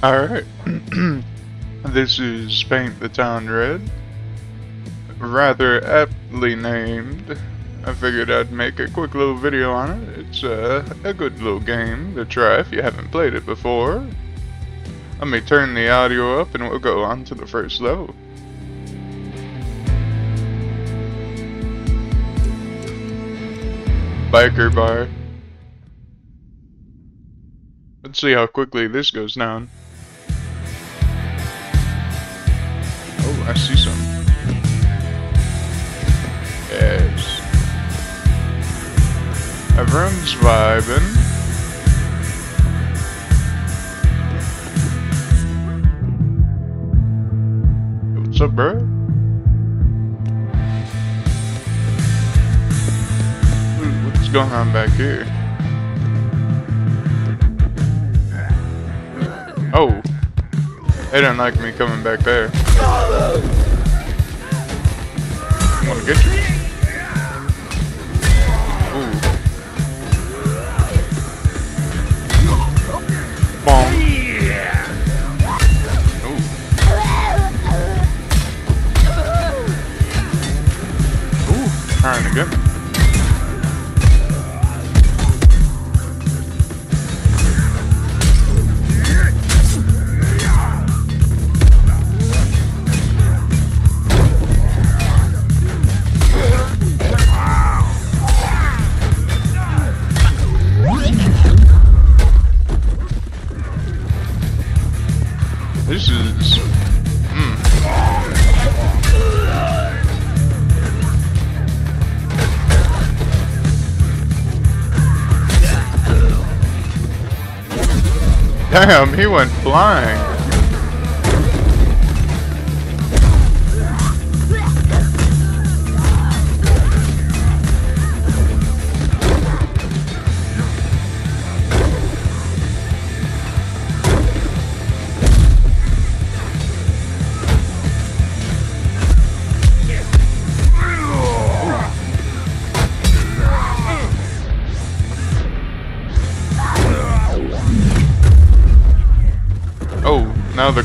Alright. this is Paint the Town Red. Rather aptly named. I figured I'd make a quick little video on it. It's uh, a good little game to try if you haven't played it before. Let me turn the audio up and we'll go on to the first level. Biker Bar. Let's see how quickly this goes down. I see some. Yes. Everyone's vibing. What's up, bro? What's going on back here? Oh. They don't like me coming back there. I'm gonna get you. This is. Mm. Damn, he went flying.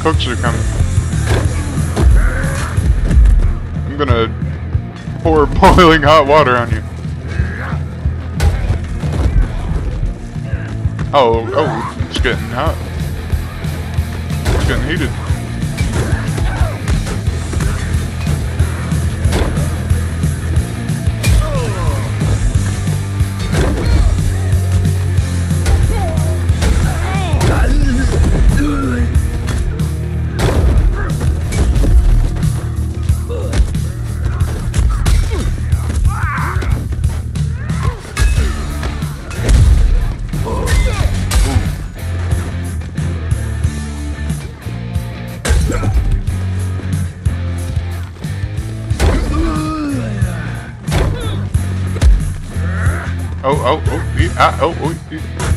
Cooks are coming. I'm gonna pour boiling hot water on you. Oh, oh, it's getting hot. It's getting heated. Oh, oh, oh, yeah, ah, oh, oh, yeah.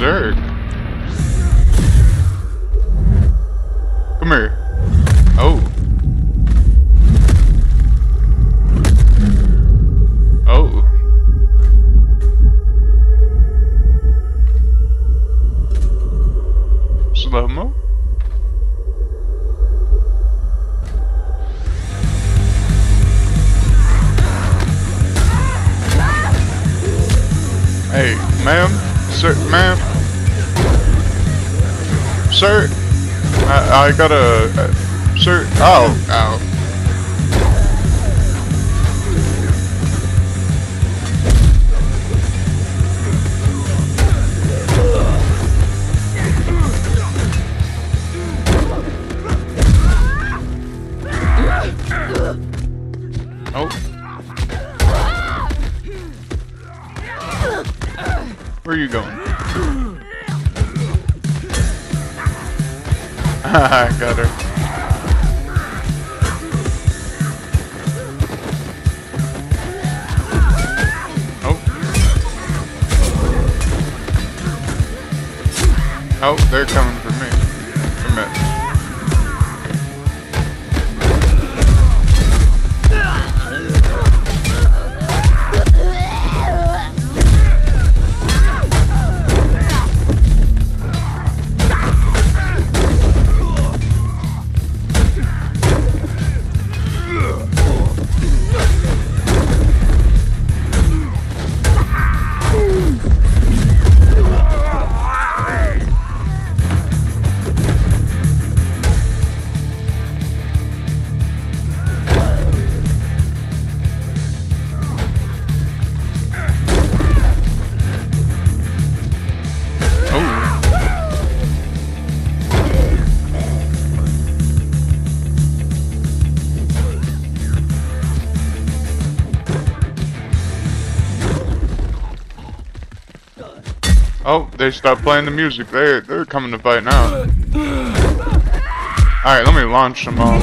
Berserk. Come here. Oh. Oh. Slow mo. Hey, ma'am, sir, ma'am, sir, I, I gotta... Uh, sir... Oh, ow. Got her. Oh. Oh, they're coming for me. Oh, they stopped playing the music. They they're coming to fight now. All right, let me launch them all.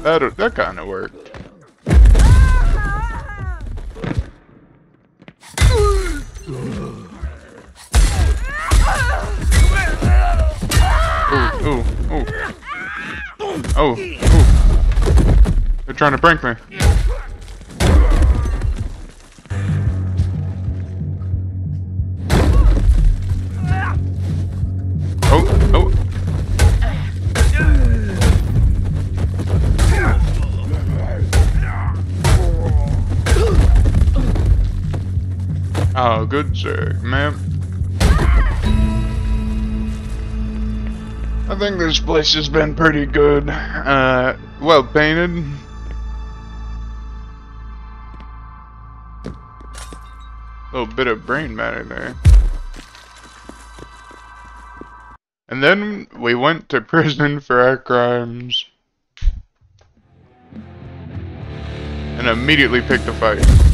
That that kind of worked. Ooh, ooh, ooh. Oh, ooh. They're trying to prank me. Good sir, ma'am. I think this place has been pretty good. Uh, well painted. A little bit of brain matter there. And then we went to prison for our crimes. And immediately picked a fight.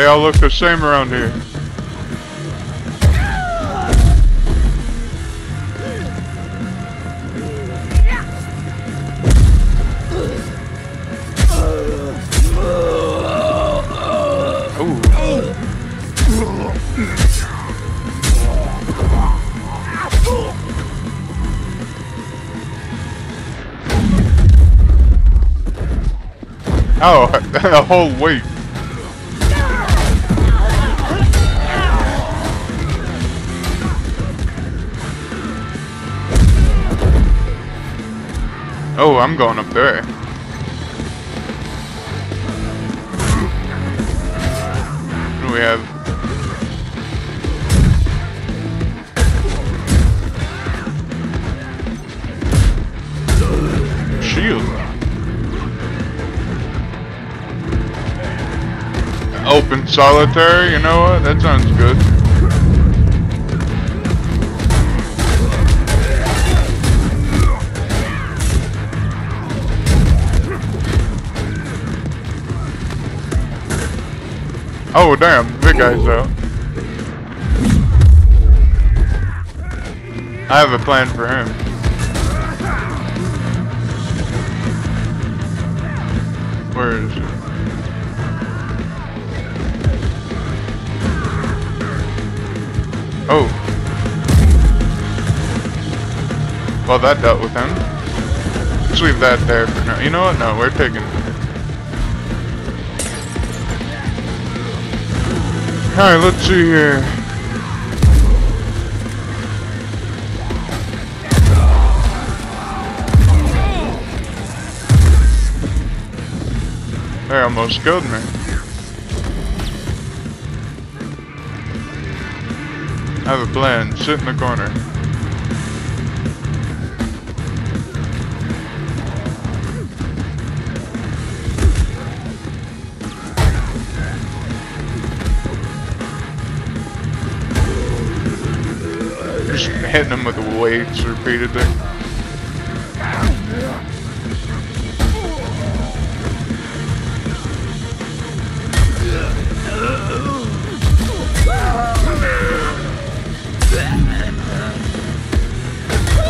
They all look the same around here. Oh, the whole weight. Oh, I'm going up there. What do we have? Shield. Open solitaire, you know what? That sounds good. Oh damn, big guy's out. I have a plan for him. Where is he? Oh. Well, that dealt with him. Let's leave that there for now. You know what? No, we're taking Alright, let's see here. They almost killed me. I have a plan. Sit in the corner. Hitting him with the weights repeatedly.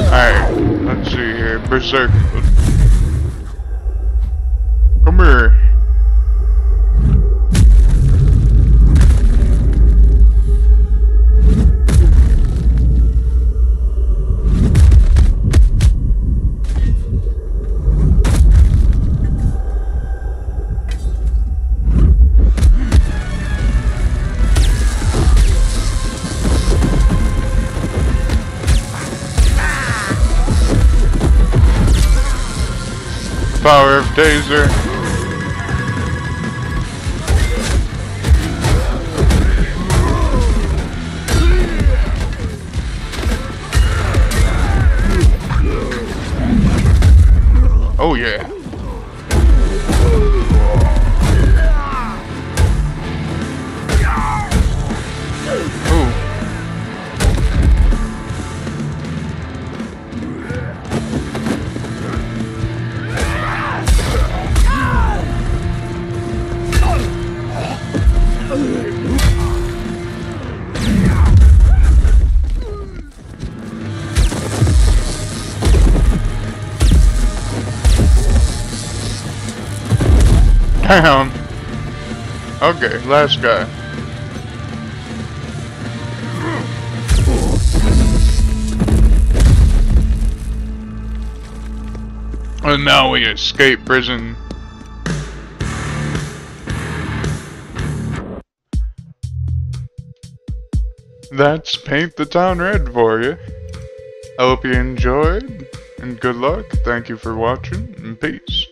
Alright, let's see here. Berserk. Taser. Damn. Okay, last guy. And now we escape prison. That's Paint the Town Red for you. I hope you enjoyed, and good luck. Thank you for watching, and peace.